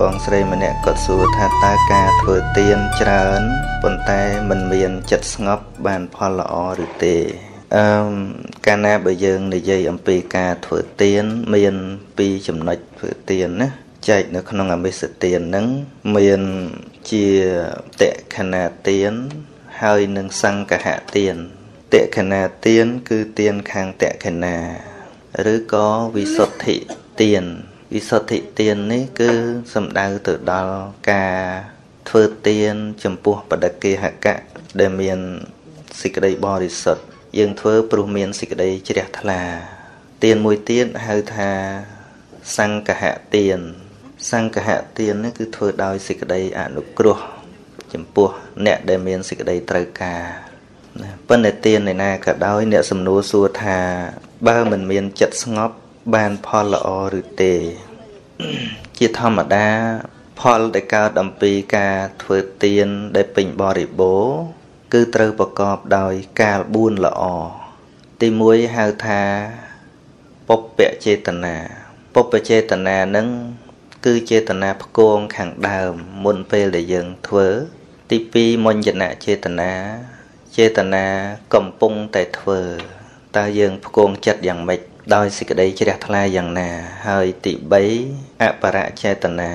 បងស្រីម្នាក់គាត់សួរថាតើការធ្វើទៀនច្រើនប៉ុន្តែមិនមានចិត្តស្ងប់បានផលល្អឬទេអឺកាលណាបើយើងនិយាយអំពីការធ្វើទៀនមានពីរចំណុចធ្វើទៀនណាចែកនៅក្នុងអមិសទៀនហ្នឹងមានជាតក្ខណាទៀនហើយនឹងសង្កហទៀនតក្ខណាទៀនគឺទៀនខាងតក្ខណា ឬក៏វិសុទ្ធិទៀន វិសុទ្ធិទាននេះគឺសំដៅទៅដល់ការធ្វើទាន ចំពោះបដិគេហកៈដែលមានសេចក្តីបរិសុទ្ធយើងធ្វើព្រោះមានសេចក្តីជ្រះថ្លា ទានមួយទៀតហៅថាសង្កហទាន សង្កហទាននេះគឺធ្វើដោយសេចក្តីអនុគ្រោះ ចំពោះអ្នកដែលមានសេចក្តីត្រូវការណាប៉ុន្តែទានឯណាក៏ដោយ អ្នកសំណួរសួរថា បើមិនមានចិត្តស្ងប់ បានផលល្អឬទេ ជាធម្មតា ផលដែលកើតអំពីការធ្វើទានដែលពេញបរិបូរគឺត្រូវប្រកបដោយកាល4ល្អទី1ហៅថាពុព្វចេតនាពុព្វចេតនានឹងគឺចេតនាផ្គងខាងដើម មុនពេលដែលយើងធ្វើ ទី2មញ្ញនៈចេតនាចេតនាកំពុងតែធ្វើតើយើងផ្គងចិត្តយ៉ាងម៉េច ដោយសេចក្តីជ្រះថ្លាយ៉ាងណា ហើយទី3អបរចេតនា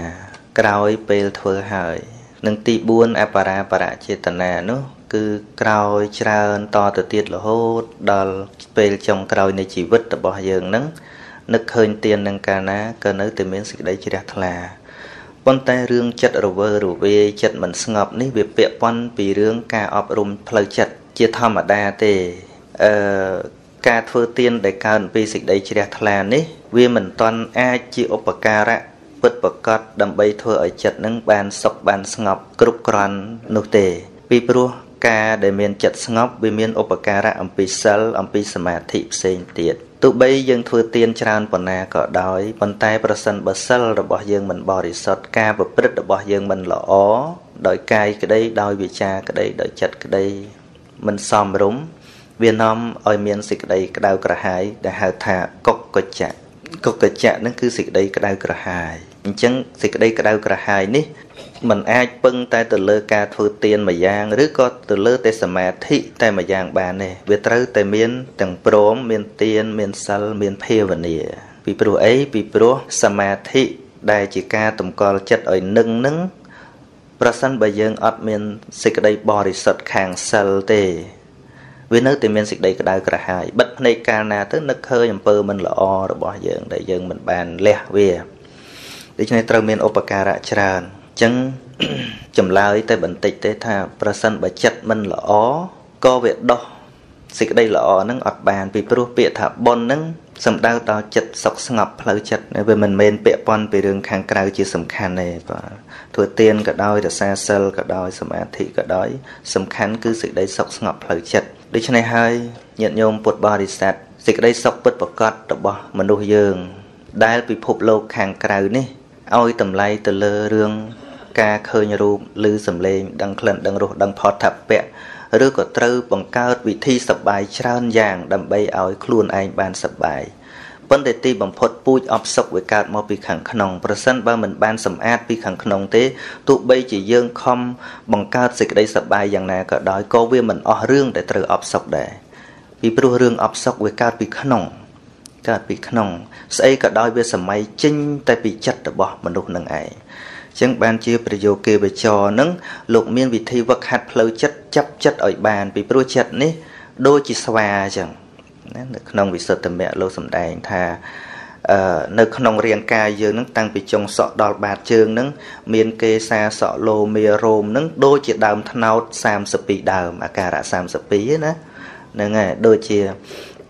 ក្រោយពេលធ្វើហើយនិងទី4អបរាបរចេតនានោះគឺក្រោយច្រើនតទៅទៀតរហូត ដល់ពេលចុងក្រោយនៃជីវិតរបស់យើងនឹងនឹកឃើញទៀននឹងកាលណាក៏នៅតែមានសេចក្តីជ្រះថ្លាប៉ុន្តែរឿងចិត្តរវើរវាយចិត្តមិនស្ងប់នេះវាពាក់ព័ន្ធពីរឿងការអប់រំផ្លូវចិត្តជាធម្មតាទេអឺ ការធ្វើទានដែលកើនពីសេចក្តីជ្រះថ្លានេះ វាមិនតន់អាចជាឧបការៈពិតប្រកបដើម្បីធ្វើឲ្យចិត្តនឹងបានសុខបានស្ងប់គ្រប់គ្រាន់នោះទេ ពីព្រោះការដែលមានចិត្តស្ងប់វាមានឧបការៈអំពីសិលអំពីសមាធិផ្សេងទៀតទោះបីយើងធ្វើទានច្រើនប៉ុណ្ណាក៏ដោយប៉ុន្តែប្រសិនបើសិលរបស់យើងមិនបរិសុទ្ធការប្រព្រឹត្តរបស់យើងមិនល្អដោយកាយក្តីដោយវាចាក្តីដោយចិត្តក្តីមិនសមរម្យ វានាំឲ្យមានសេចក្តីក្តៅក្រហាយដែលហៅថាកុកកច្ចៈកុកកច្ចៈនឹងគឺសេចក្តីក្តៅក្រហាយអញ្ចឹងសេចក្តីក្តៅក្រហាយនេះมันអាចពឹងតែទៅលើការធ្វើទានមួយយ៉ាងឬក៏ទៅលើតែសមាធិតែមួយយ៉ាងបានទេវាត្រូវតែមានទាំងព្រមមានទានមានសិលមានភាវនា ពីព្រោះអីពីព្រោះសមាធិដែលជាការតម្កល់ចិត្តឲ្យនឹងនឹងប្រសិនបើយើងអត់មានសេចក្តីបរិសុទ្ធខាងសិលទេ វានៅតែមានសេចក្តីក្តៅក្រហាយបិទភ្នែកកាលណាទៅនឹកឃើញអំពើមិនល្អរបស់យើងដែលយើងមិនបានលះវាដូច្នេះត្រូវមានឧបការៈច្រើនអញ្ចឹងចម្លើយតែបន្តិចទេថាប្រសិនបើចិត្តមិនល្អក៏វាដោះសេចក្តីល្អហ្នឹងអត់បានពីព្រោះពាក្យថាប៉ុនហ្នឹងសំដៅដល់ចិត្តសុខស្ងប់ផ្លូវចិត្តវាមិនមែនពាក់ព័ន្ធពីរឿងខាងក្រៅជាសំខាន់ទេបាទធ្វើទានក៏ដោយរសាសិលក៏ដោយសមាធិក៏ដោយសំខាន់គឺសេចក្តីសុខស្ងប់ផ្លូវចិត្ត ដូច្នេះហើយញាតិញោមពុទ្ធបរិស័ទសេចក្តីសុខពិតប្រកបរបស់មនុស្សយើង ដែលពិភពលោកខាងក្រៅនេះឲ្យតម្លៃទៅលើរឿងការឃើញរូបឬសំឡេងដឹងក្លិនដឹងរសដឹងផតថពៈឬក៏ត្រូវបង្កើតវិធីសប្បាយច្រើនយ៉ាង ដើម្បីឲ្យខ្លួនឯងបានសប្បាយ ប៉ុន្តែទីបំផុតពូជអបសុកវាកើតមកពីខាងក្នុងប្រសិនបើមិនបានសម្អាតពីខាងក្នុងទេទោះបីជាយើងខំបង្កើតសេចក្តីសប្បាយយ៉ាងណាក៏ដោយក៏វាមិនអស់រឿងដែលត្រូវអបសុកដែរពីព្រោះរឿងអបសុកវាកើតពីក្នុងកើតពីក្នុងស្អីក៏ដោយវាសម័យចេញតែពីចិត្តរបស់មនុស្សនឹងឯងចឹងបានជាប្រយោគគេវចរនឹងលោកមានវិធីវឹកហាត់ផ្លូវចិត្តចាប់ចិត្តឲ្យបាន ពីព្រោះចិត្តនេះដូចជាស្វាអញ្ចឹងណា នៅក្នុងវិសុទ្ធមគ្គលោកសំដែងថាអឺនៅក្នុងរាងកាយយើងនឹងតាំងពីចុងសក់ដល់បាតជើងនឹងមានគេសាសក់លោមេរោមនឹងដូចជាដើមថ្នោត32ដើមអាការៈ32ណាហ្នឹងហើយដូចជា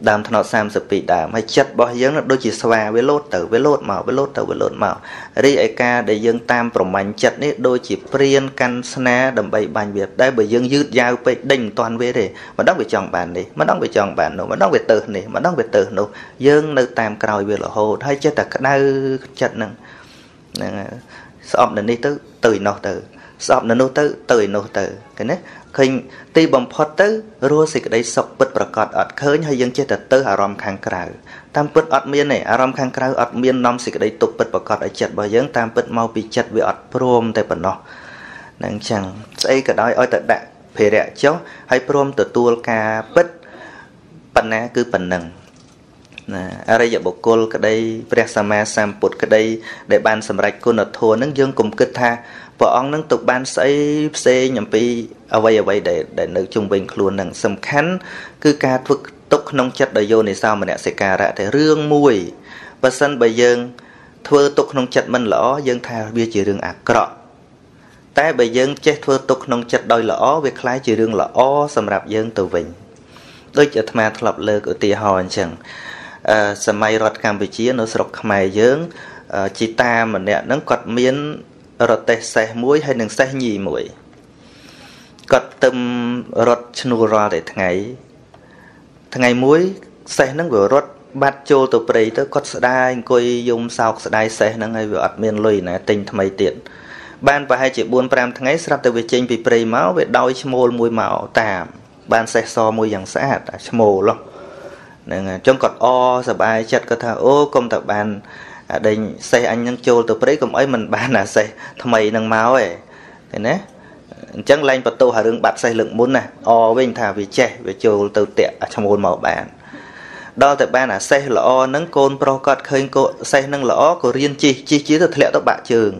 ដើមថ្នោត32ដើមហើយចិត្តរបស់យើងដូចជាស្វាវាលោតទៅវាលោតមកវាលោតទៅវាលោតមករីឯការដែលយើងតាមប្រមាញ់ចិត្តនេះដូចជាព្រានកាន់ស្នាដើម្បីបាញ់វាតែបើយើងយឺតយ៉ាវពេកដេញមិនតាន់វាទេម្ដងវាចង់បាននេះម្ដងវាចង់បាននោះម្ដងវាទៅនេះម្ដងវាទៅនោះយើងនៅតាមក្រោយវារហូតហើយចិត្តតែក្តៅចិត្តហ្នឹងហ្នឹងស្អប់នៅនេះទៅទៅឯនោះទៅស្អប់នៅនោះទៅទៅឯនោះទៅឃើញទេ ឃើញទីបំផុតទៅរស់សេចក្តីសុខពិតប្រកបអត់ឃើញហើយយើងចេះតែទៅអារម្មណ៍ខាងក្រៅតាមពិតអត់មានទេអារម្មណ៍ខាងក្រៅអត់មាននាំសេចក្តីទុកពិតប្រកបឲ្យចិត្តរបស់យើងតាមពិតមកពីចិត្តវាអត់ព្រមតែប៉ុណ្ណោះនឹងចឹងស្អីក៏ដោយឲ្យតែដាក់ភារៈចុះហើយព្រមទទួលការពិតប៉ុណ្ណាគឺប៉ុណ្ណឹងណាអរិយបុគ្គលក្តីព្រះសម្មាសម្ពុទ្ធក្តីដែលបានសម្រេចគុណធម៌នឹងយើងកុំគិតថា ព្រះអង្គនឹងទៅបានស្អីផ្សេងអំពីអ្វីអ្វីដែលដែលនៅជុំវិញខ្លួននឹងសំខាន់គឺការធ្វើទុកក្នុងចិត្តដោយយោនិសោមនសិការៈតែរឿងមួយបើសិនបើយើង ធ្វើទុកក្នុងចិត្តមិនល្អយើងថាវាជារឿងអាក្រក់តែបើយើងចេះធ្វើទុកក្នុងចិត្តដោយល្អវាคล้ายជារឿងល្អសម្រាប់យើងទៅវិញដូចអាត្មាធ្លាប់លើកឧទាហរណ៍អញ្ចឹងអឺសម័យរដ្ឋកម្ពុជានៅស្រុកខ្មែរយើងជីតាម្នាក់ហ្នឹងគាត់មាន រទេះសេះមួយហើយនឹងសេះញីមួយគាត់ទឹមរត់ឈ្នួលរាល់តែថ្ងៃ ថ្ងៃមួយសេះហ្នឹងវារត់បាត់ចូលទៅព្រៃទៅគាត់ស្ដាយអង្គុយយំសោកស្ដាយសេះហ្នឹងហើយវាអត់មានលុយណាទិញថ្មីទៀតបានប្រហែលជា4 5ថ្ងៃស្រាប់តែវាចេញពីព្រៃមកវាដោយឈ្មោលមួយមកតាម បានសេះសមួយយ៉ាងស្អាតឈ្មោលហ្នឹងអញ្ចឹងគាត់អសប្បាយចិត្តគាត់ថាអូកុំតែបានអា ដេញសេះអញនឹងចូលទៅព្រៃកុំអីមិនបានអាសេះថ្មីនឹងមកទេឃើញណាអញ្ចឹងឡើងបន្ទោសរឿងបាត់សេះលើកមុនណាអវិញថាវាចេះវាចូលទៅតាក់ឈ្មោលមកបានដល់តែបានអាសេះល្អហ្នឹងកូនប្រុសគាត់ឃើញកូនសេះហ្នឹងល្អក៏រៀនជិះជិះជិះទៅធ្លាក់ទៅបាក់ជើង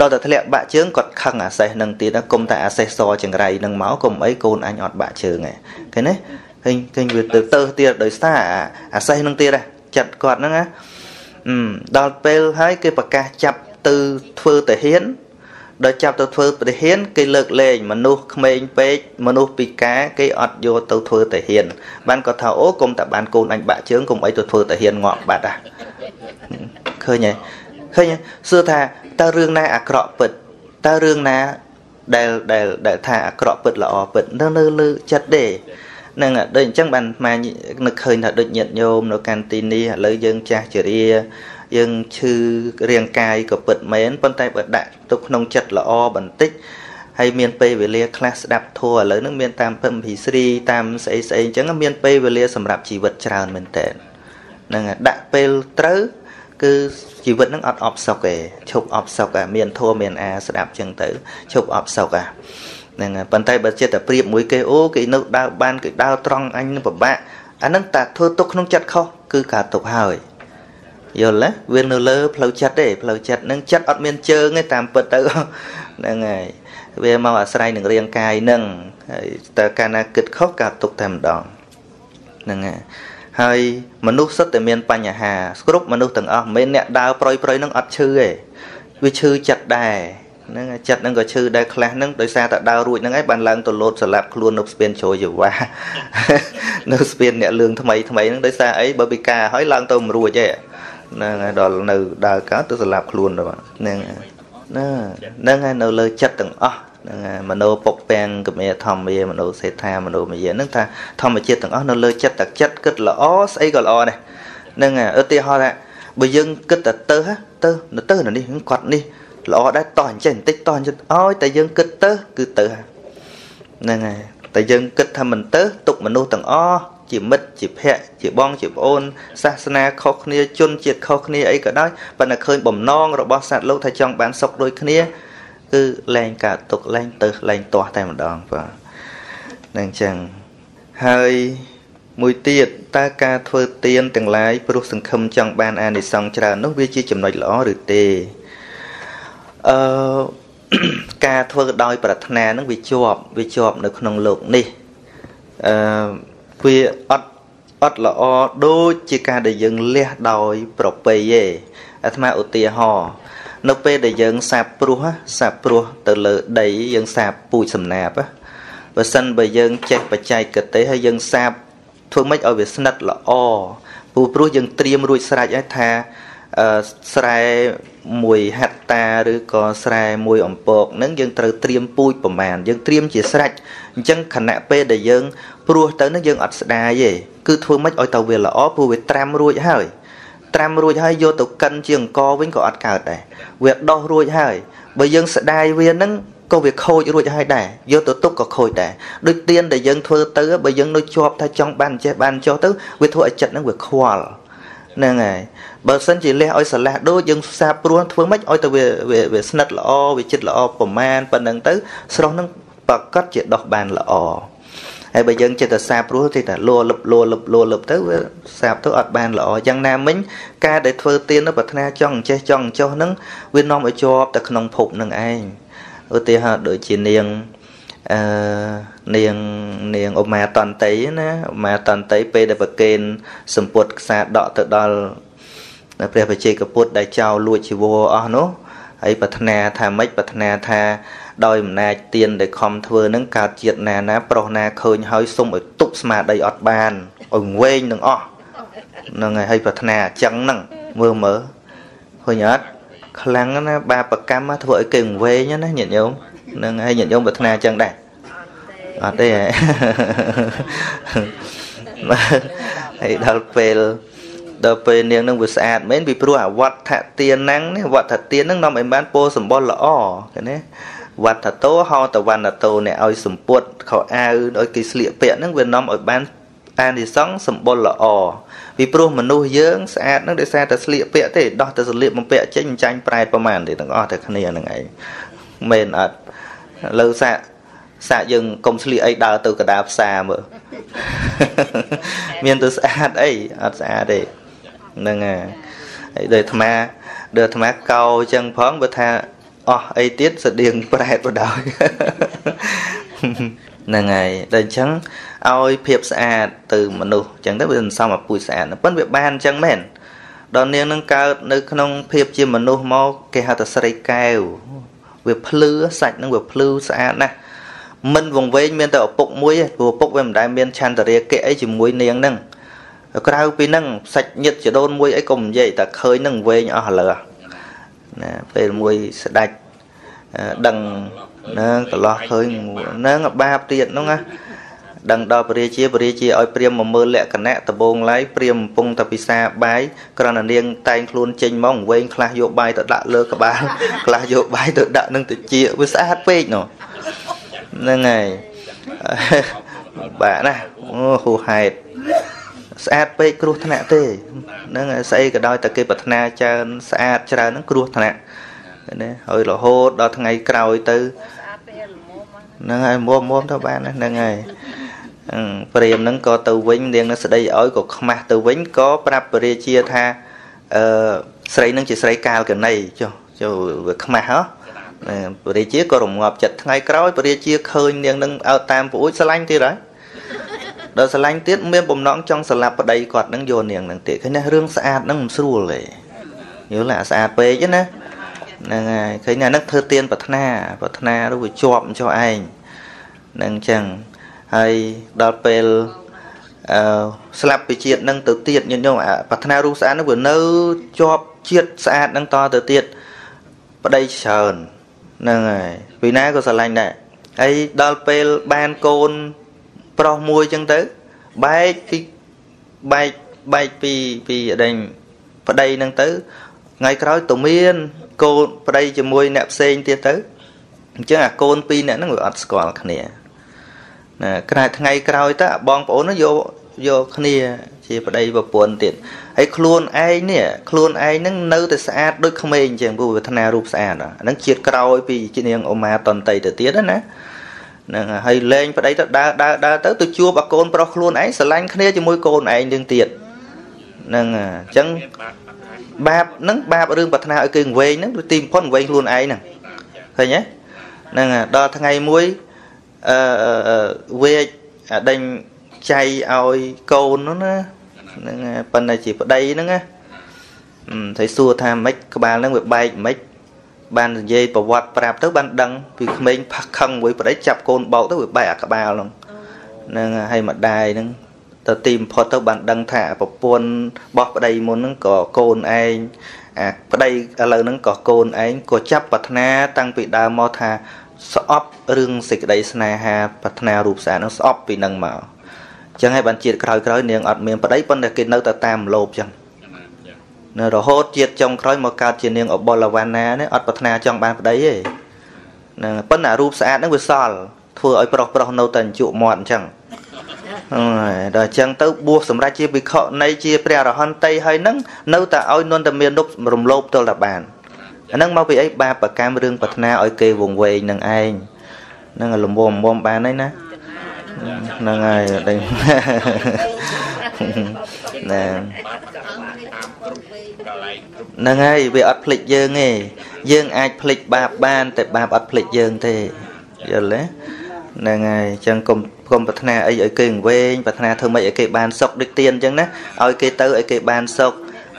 ដល់តែធ្លាក់បាក់ជើងគាត់ខឹងអាសេះហ្នឹងទៀតគុំតែអាសេះសចង្រៃហ្នឹងមកគុំអីកូនអញអត់បាក់ជើងឯងឃើញទេឃើញឃើញវាទៅទៅទៀតដោយសារអាសេះហ្នឹងទៀតចិត្តគាត់ហ្នឹងណា ដល់ពេលហើយគេប្រកាសចាប់ទៅធ្វើតាហ៊ានដល់ចាប់ទៅធ្វើតាហ៊ានគេលើកលែងមនុស្សក្មេងពេកមនុស្សពិការគេអត់យកទៅធ្វើតាហ៊ានបានគាត់ថាអូគុំតែបានកូនអញបាក់ជើងគុំអីទៅធ្វើតាហ៊ានងាប់បាត់ហ่ะឃើញហើយឃើញសួរថាតើរឿងណាអាក្រក់ពិតតើរឿងណាដែលដែលដែលថាអាក្រក់ពិតល្អពិតនៅនៅលើចិត្តទេ នឹងដូចអញ្ចឹងបានមកនឹកឃើញថាដូចញាតញោមនៅកាន់ទីនេះឥឡូវយើងចាស់ជរាយើងឈឺរាងកាយក៏ពិតមែនប៉ុន្តែបើដាក់ទៅក្នុងចិត្តល្អបន្តិចហើយមានពេលវេលាខ្លះស្ដាប់ធัวឥឡូវហ្នឹងមានតាមពឹមភីស្រីតាមស្អីស្អីអញ្ចឹងមានពេលវេលាសម្រាប់ជីវិតច្រើនមែនតើហ្នឹងដាក់ពេលត្រូវគឺជីវិតហ្នឹងអត់អបសុកទេឈប់អបសុកអាមានធัวមានអាស្ដាប់ចឹងទៅឈប់អបសុកអា ហ្នឹងប៉ុន្តែបើចិត្តតែប្រៀបមួយគេអូគេនៅដើរបានគេដើរត្រង់អញនឹងពិបាកអាហ្នឹងតាធ្វើទុកក្នុងចិត្តខុសគឺការទុកហើយយល់ទេវានៅលើផ្លូវចិត្តទេផ្លូវចិត្តហ្នឹងចិត្តអត់មានជើងទេតាមពិតទៅហ្នឹងហើយវាមកអាស្រ័យនឹងរាងកាយហ្នឹងហើយតើកាលណាគិតខុសការទុកតែម្ដងហ្នឹងហើយហើយមនុស្សសុទ្ធតែមានបញ្ហាគ្រប់មនុស្សទាំងអស់មិនមែនអ្នកដើរប្រយប្រយនឹងអត់ឈឺទេវាឈឺចិត្តដែរ ហ្នឹងចិត្តហ្នឹងក៏ឈឺដែរខ្លះហ្នឹងដោយសារតែដើររួចហ្នឹងឯងបានឡើងទៅលោតស្លាប់ខ្លួននៅស្ពានជ្រោយយវ៉ានៅស្ពានអ្នកលឿងថ្មីថ្មីហ្នឹងដោយសារអីបើពិការហើយឡើងទៅមិនរួចទេហ្នឹងហើយដល់នៅដើរកើតទៅស្លាប់ខ្លួនទៅហ្នឹងហ្នឹងហ្នឹងហើយនៅលើចិត្តទាំងអស់ហ្នឹងហើយមโนពុកពាំងកមេធម្មាមโนសេដ្ឋាមโนមយាហ្នឹងថាធម្មជាតិទាំងអស់នៅលើចិត្តតែចិត្តគិតល្អស្អីក៏ល្អដែរហ្នឹងហើយឧទាហរណ៍ថាបើយើងគិតតែទៅទៅទៅនេះគាត់នេះ ល្អដែរតោះអញ្ចឹងបន្តិចតោះអញ្ចឹងឲ្យតែយើងគិតទៅគឺទៅហ្នឹងហើយតែយើងគិតថាមិនទៅទុកមនុស្សទាំងអស់ជាមិត្តជាភ័ក្រជាបងជាប្អូនសាសនាខុសគ្នាជនជាតិខុសគ្នាអីក៏ដោយប៉ុន្តែឃើញបំណងរបស់សត្វលោកថាចង់បានសុខដូចគ្នាគឺលែងកើតទុកលែងទៅលែងទាស់តែម្ដងបាទនឹងអញ្ចឹងហើយមួយទៀតតើការធ្វើទៀនទាំងឡាយព្រោះសង្ឃឹមចង់បានអានិសង្សច្រើននោះវាជាចំណុចល្អឬទេ អឺការធ្វើដោយប្រាថ្នានឹងវាជាប់វាជាប់នៅក្នុងលោកនេះអឺវាអត់អត់ល្អដូចជាការដែលយើងលះដោយ ប្រពៃឯងអាត្មាឧទាហរណ៍នៅពេលដែលយើងសាបព្រោះសាបព្រោះទៅលើដីយើងសាបពូជសំណាបបើសិនបើយើងចេះបច្ចេកទេសហើយយើងសាបធ្វើម៉េចឲ្យវាស្និទ្ធល្អពូព្រោះយើងត្រៀមរួចស្រេចហើយថា ស្រែមួយហិតតាឬក៏ស្រែមួយអំពកហ្នឹងយើងត្រូវត្រៀមពូជប្រមាណយើងត្រៀមជាស្រេចអញ្ចឹងខណៈពេលដែលយើងព្រោះទៅហ្នឹងយើងអត់ស្ដាយទេគឺធ្វើម៉េចឲ្យទៅវាល្អព្រោះវាត្រាំរួចហើយត្រាំរួចហើយយកទៅកិនជាអង្គវិញក៏អត់កើតដែរវាដោះរួចហើយបើយើងស្ដាយវាហ្នឹងក៏វាខូចរួចហើយដែរយកទៅទុកក៏ខូចដែរដូចទៀនដែលយើងធ្វើទៅបើយើងនៅជាប់ថាចង់បានចេះបានចុះទៅវាធ្វើឲ្យចិត្តហ្នឹងវាខ្វល់ ហ្នឹងហើយបើសិនជាលះឲ្យស្រឡះដូចយើងសាបព្រោះធ្វើម៉េចឲ្យទៅវាវាស្និទ្ធល្អវាចិត្តល្អប្រមាណប៉ុណ្ណឹងទៅ ស្រស់ហ្នឹងប្រកាសជាដោះបានល្អហើយបើយើងចិត្តតែសាបព្រោះទេតែលួលឹបលួលឹបលួលឹបទៅវាសាបទៅអត់បានល្អយ៉ាងណាមិញការដែលធ្វើទៀននៅប្រាថ្នាចង់ចេះចង់ចុះហ្នឹងវានាំឲ្យជាប់តែក្នុងភពនឹងឯងឧទាហរណ៍ដូចជានាង អឺនាងនាងឧមាតន្តីណាឧមាតន្តីពេលដែលប្រគេនសម្ពុតខ្សាដកទៅដល់ព្រះបជ័យកពុទ្ធដែលចោលលួចជីវរអស់នោះហើយប្រាថ្នាថាម៉េចប្រាថ្នាថាដោយអំណាចទៀនដែលខំធ្វើនឹងកើតជាតិណាណាប្រុសណាឃើញហើយសុំឲ្យទប់ស្មារតីអត់បានឲ្យវែងនឹងអស់នឹងហើយប្រាថ្នាអញ្ចឹងហ្នឹងមើលមើលឃើញអត់ខ្លាំងណាបាបកម្មធ្វើឲ្យគេវែងណាញាតិញោម នឹងហើយញាតិញោមប្រាថ្នាអញ្ចឹងដែរអត់ទេហើយដល់ពេលដល់ពេលនាងនឹងវាស្អាតមែនពីព្រោះអវត្តទានហ្នឹងវត្តទានហ្នឹងនាំឲ្យបានពោសម្បុរល្អឃើញទេវត្តតោហោតវណ្ណតោអ្នកឲ្យសម្ពុតខោអាវឲ្យគេស្លៀកពាក់ហ្នឹងវានាំឲ្យបានអានិសង្សសម្បុរល្អពីព្រោះមនុស្សយើងស្អាតហ្នឹងដោយសារតែស្លៀកពាក់ទេដោះតែស្លៀកបំពាក់ចេញចាញ់ប្រែតប្រមាណទេទាំងអស់តែគ្នាហ្នឹងឯងមែនអត់ លើសាកសាកយើងកុំស្លៀកអីដើរទៅកដាផ្សារមើលមានទៅស្អាតអីអត់ស្អាតទេហ្នឹងហើយដូចអាត្មាដូចអាត្មាកោអញ្ចឹងផងបើថាអស់អីទៀតស្តៀងប្រែតបដោយហ្នឹងហើយដល់អញ្ចឹងឲ្យភាពស្អាតទៅមនុស្សអញ្ចឹងទៅវាសន្សំឲ្យពូជស្អាតប៉ុន្តែវាបានអញ្ចឹងមែនដល់នាងនឹងកើតនៅក្នុងភាពជាមនុស្សមកគេហៅថាស្រីកែវ វាភ្លឺសាច់នឹងវាភ្លឺស្អាតណាស់មិនវង្វេងមានតែឪពុកមួយព្រោះឪពុកវាមិនដែលមានឆន្ទរាគៈអីជាមួយនាងហ្នឹងក្រៅពីហ្នឹងសាច់ញាតិចដូនមួយអីក៏មិននិយាយតែឃើញហ្នឹងវែងអស់ឥឡូវណាពេលមួយស្ដាច់ដឹងណាកន្លោះឃើញហ្នឹងបាបទៀតហ្នឹងណា ដឹងដល់ពរាជាពរាជាឲ្យព្រាមមកមើលលក្ខណៈដបងឡាយព្រាមកំពុងតែពិសាបាយក្រណនាងតែងខ្លួនចេញមកវែងខ្លះយកបាយទៅដាក់លើក្បាលខ្លះយកបាយទៅដាក់នឹងតិចវាស្អាតពេកនោះហ្នឹងហើយបាក់ណាអូហូហេតុស្អាតពេកគ្រោះថ្នាក់ទេហ្នឹងស្អីក៏ដោយតែគេប្រាថ្នាច្រើនស្អាតច្រើនហ្នឹងគ្រោះថ្នាក់ណាហើយរហូតដល់ថ្ងៃក្រោយទៅហ្នឹងហើយមុំមុំទៅបានហ្នឹងហើយ ព្រាមហ្នឹងក៏ទៅវិញនាងនឹងស្ដីឲ្យក៏ខ្មាស់ទៅវិញក៏ប្រាប់ពរាជាថាអឺស្រីនឹងជាស្រីកាលកណីចុះចុះវាខ្មាស់ហ៎ពរាជាក៏រងាប់ចិត្តថ្ងៃក្រោយពរាជាឃើញនាងនឹងឲ្យតាមប្រួយស្រឡាញ់ទៀតហើយដល់ស្រឡាញ់ទៀតមានបំណងចង់ស្លាប់ប្តីគាត់នឹងយកនាងនឹងទៀតឃើញណារឿងស្អាតនឹងមិនស្រួលទេយល់ថាស្អាតពេកណាហ្នឹងហើយឃើញណានឹងធ្វើទៀនប្រាថ្នាប្រាថ្នាឬវាជាប់ចុះឯងហ្នឹងអញ្ចឹង ហើយដល់ពេលអឺស្លាប់ពីជាតិនឹងទៅទៀតញញងប្រាថ្នារូបស្អាតនឹងវានៅជាប់ជាតិស្អាតនឹងតទៅទៀតប្តីច្រើនហ្នឹងហើយពីណាក៏ស្រឡាញ់ដែរហើយដល់ពេលបានកូនប្រុសមួយចឹងទៅបែកពីបែកបែកពីពីអដេញប្តីហ្នឹងទៅថ្ងៃក្រោយទៅមានកូនប្តីជាមួយអ្នកផ្សេងទៀតទៅអញ្ចឹងអាកូនពីរអ្នកហ្នឹងវាអត់ស្គាល់គ្នា ណាក្រៅថ្ងៃក្រោយទៅបងប្អូនយកយកគ្នាជាប្តីប្រពន្ធទៀតហើយខ្លួនឯងនេះខ្លួនឯងហ្នឹងនៅតែស្អាតដូចក្មេងអញ្ចឹងព្រោះវាថ្នារូបស្អាតហ្នឹងជាតិក្រោយពីជានាងអូម៉ាតន្តីទៅទៀតណាហ្នឹងហើយលេងប្តីទៅដើរដើរដើរទៅទៅជួបអាកូនប្រុសខ្លួនឯងស្រឡាញ់គ្នាជាមួយកូនឯងនឹងទៀតហ្នឹងអញ្ចឹងបាបហ្នឹងបាបរឿងប្រាថ្នាឲ្យគេវែងហ្នឹងទីបំផុតវែងខ្លួនឯងហ្នឹងឃើញទេហ្នឹងដល់ថ្ងៃមួយអឺ វេកដេញចៃឲ្យកូននោះណាហ្នឹងប៉ុន្តែជាប្តីហ្នឹងណាតែសួរថាម៉េចក្បាលហ្នឹងវាបែកម៉េចបាននិយាយប្រវត្តិប្រាប់ទៅបានដឹងពីក្មេងផាក់ខឹងមួយប្តីចាប់កូនបោកទៅវាបែកអាក្បាលហ្នឹងហ្នឹងហើយម្ដាយហ្នឹងទៅទីបំផុតទៅបានដឹងថាប្រពន្ធរបស់ប្តីមុនហ្នឹងក៏កូនឯងអាប្តីឥឡូវហ្នឹងក៏កូនឯងក៏ចាប់ប្រាថ្នាតាំងពីដើមមកថា ស្អប់រឿងសេចក្តីស្នេហាប្រាថ្នារូបស្អាតហ្នឹងស្អប់ពីនឹងមកអញ្ចឹងហើយបានជាតិក្រោយក្រោយនាងអត់មានប្តីប៉ុន្តែគេនៅតែតាមលោភអញ្ចឹងនៅរហូតជាតិចុងក្រោយមកកើតជានាងអបុលវណ្ណានេះអត់ប្រាថ្នាចង់បានប្តីទេហ្នឹងប៉ុន្តែរូបស្អាតហ្នឹងវាសល់ធ្វើឲ្យប្រុសប្រុសនៅតែជក់មាត់អញ្ចឹងដល់អញ្ចឹងទៅបួសសម្រាប់ជាភិក្ខុនៃជាព្រះអរហន្តីហើយនឹងនៅតែឲ្យនន្តមាននុបរំលោភទល់តែបាន អាហ្នឹងមកពីអីបាបកម្មរឿងប្រាថ្នាឲ្យគេវង្វេងនឹងឯងហ្នឹងលំមុំមុំបានហើយណាហ្នឹងហើយដឹងណាហ្នឹងហើយវាអត់ភ្លេចយើងទេយើងអាចភ្លេចបាបបាន តែបាបអត់ភ្លេចយើងទេយល់ទេហ្នឹងហើយអញ្ចឹងកុំកុំប្រាថ្នាអីឲ្យគេវែងប្រាថ្នាធ្វើម៉េចឲ្យគេបានសុខដូចទៀនអញ្ចឹងណាឲ្យគេទៅឲ្យគេបានសុខ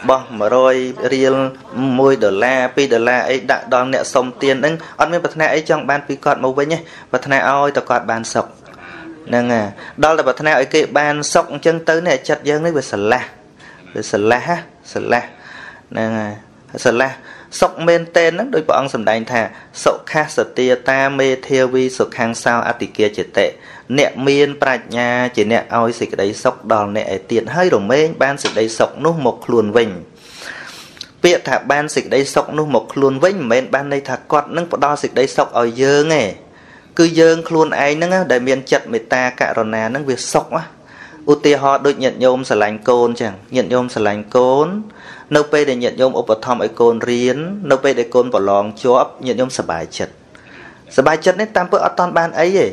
បោះ100រៀល1ដុល្លារ2ដុល្លារអីដាក់ដល់អ្នកសុំទៀនហ្នឹងអត់មានប្រាថ្នាអីចង់បានពីគាត់មកវិញទេប្រាថ្នាឲ្យតែគាត់បានសុខហ្នឹងហើយដល់តែប្រាថ្នាឲ្យគេបានសុខអញ្ចឹងទៅនេះចិត្តយើងនេះវាស្រឡះវាស្រឡះស្រឡះហ្នឹងហើយស្រឡះសុខមែនតេនហ្នឹងដោយព្រះអង្គសម្ដែងថាសុខាសទាតាមេធាវីសុខាំងសោអតិគាចិត្ត អ្នកមានប្រាជ្ញាជាអ្នកឲ្យសេចក្តីសុខដល់អ្នកឯទៀតហើយរមែងបានសេចក្តីសុខនោះមកខ្លួនវិញពាក្យថាបានសេចក្តីសុខនោះមកខ្លួនវិញមិនមែនបានន័យថាគាត់នឹងផ្ដល់សេចក្តីសុខឲ្យយើងទេគឺយើងខ្លួនឯងហ្នឹងដែលមានចិត្តមេត្តាករុណាហ្នឹងវាសុខណាឧទាហរណ៍ដូចញាតិញោមស្រឡាញ់កូនចឹងញាតិញោមស្រឡាញ់កូន នៅពេលដែលញាតិញោមឧបត្ថម្ភឲ្យកូនរៀននៅពេលដែលកូនប្រឡងជាប់ញាតិញោមសប្បាយចិត្តសប្បាយចិត្តនេះតាមពិតអត់តាន់បានអីទេ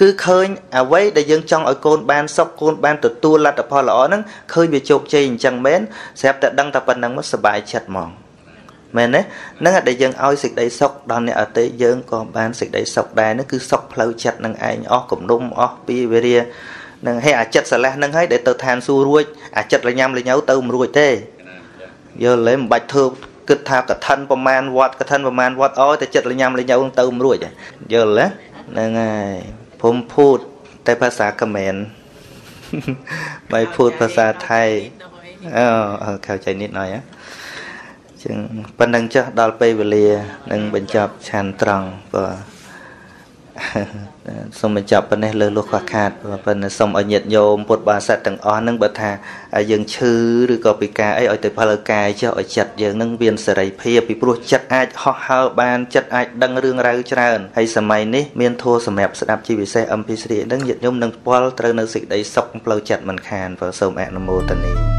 គឺឃើញអ្វីដែលយើងចង់ឲ្យកូនបានសុខកូនបានទទួលលទ្ធផលល្អហ្នឹងឃើញវាជោគជ័យអញ្ចឹងមែនស្រាប់តែដឹងតែប៉ុណ្្នឹងមកសប្បាយចិត្តហ្មងមែនទេហ្នឹងដែលយើងឲ្យសេចក្តីសុខដល់អ្នកអតិយើងក៏បានសេចក្តីសុខដែរហ្នឹងគឺសុខផ្លូវចិត្តនឹងឯងអស់គំនុំអស់ពីវិរិយនឹងហេអាចិត្តស្រឡះនឹងហើយដែលទៅឋានសួគ៌រួចអាចិត្តលញាំលញៅទៅមិនរួចទេយល់ទេមិនបាច់ធ្វើគិតថាកឋិនប្រមាណវត្តកឋិនប្រមាណវត្តអោយតែចិត្តលញាំលញៅទៅមិនរួចយល់ទេហ្នឹងហើយ ព្រមភូតតែភាសាខ្មែរបាយភូតភាសាថៃអូខៅចៃនិดหน่อยហ៎ចឹងប៉ុណ្ណឹងចុះដល់ពេលវេលានឹងបញ្ចប់ឆានត្រង់បាទ សូមបញ្ចប់ប៉ុណ្ណេះលើលុះខ្វះខាតប៉ុន្តែសូមឲ្យញាតិញោមពុទ្ធបាសាទាំងអស់នឹងបើថាយើងឈឺឬក៏ពិការអីឲ្យទៅផ្លូវកាយចុះឲ្យចិត្តយើងនឹងមានសេរីភាពពីព្រោះចិត្តអាចហោះហើរបានចិត្តអាចដឹងរឿងរ៉ាវច្រើនហើយសម័យនេះមានធัวសម្រាប់ស្ដាប់ជាពិសេស MP3 នឹងញាតិញោមនឹងផ្ពាល់ត្រូវនៅសេចក្តីសុខផ្លូវចិត្តមិនខានបើសូមអនុមោទនា